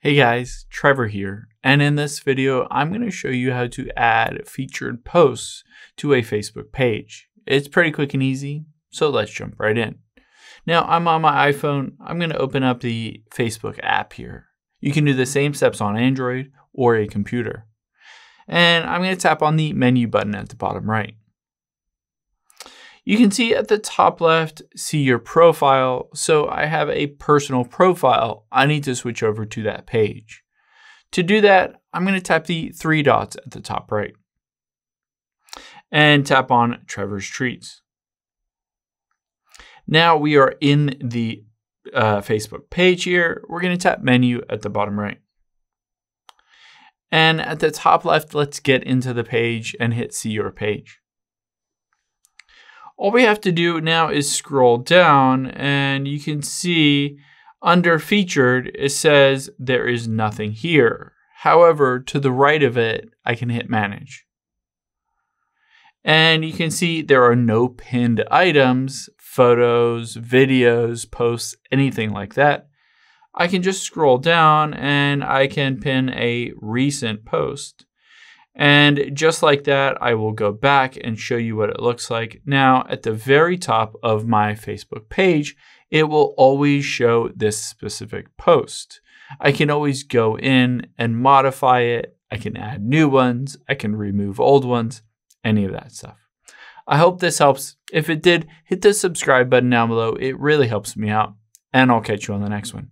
Hey guys, Trevor here, and in this video I'm going to show you how to add featured posts to a Facebook page. It's pretty quick and easy, so let's jump right in. Now I'm on my iPhone, I'm going to open up the Facebook app here. You can do the same steps on Android or a computer. And I'm going to tap on the menu button at the bottom right. You can see at the top left, see your profile. So I have a personal profile. I need to switch over to that page. To do that, I'm going to tap the three dots at the top right and tap on Trevor's Treats. Now we are in the uh, Facebook page here. We're going to tap menu at the bottom right. And at the top left, let's get into the page and hit see your page. All we have to do now is scroll down and you can see under featured, it says there is nothing here. However, to the right of it, I can hit manage. And you can see there are no pinned items, photos, videos, posts, anything like that. I can just scroll down and I can pin a recent post. And just like that, I will go back and show you what it looks like. Now, at the very top of my Facebook page, it will always show this specific post. I can always go in and modify it. I can add new ones. I can remove old ones, any of that stuff. I hope this helps. If it did, hit the subscribe button down below. It really helps me out. And I'll catch you on the next one.